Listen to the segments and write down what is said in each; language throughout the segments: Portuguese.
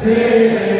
Sim.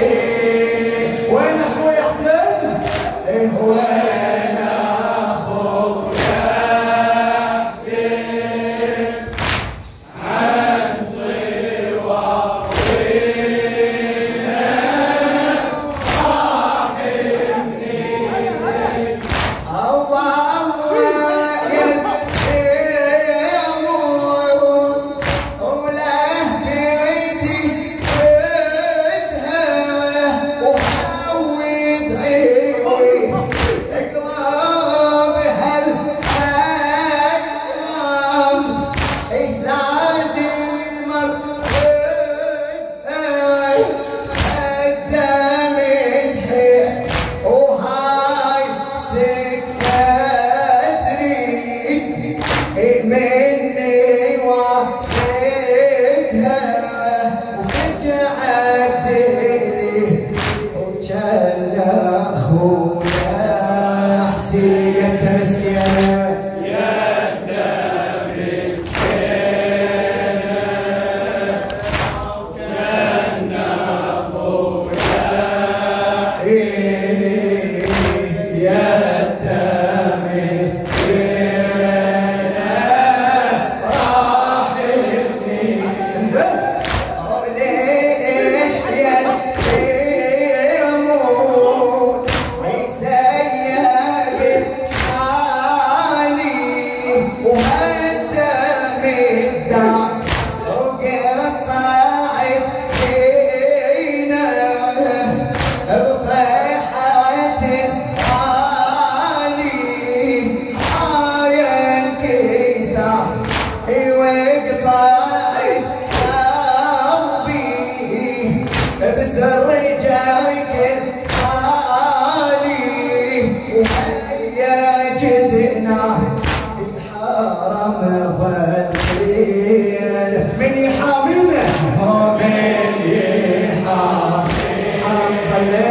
Amen. and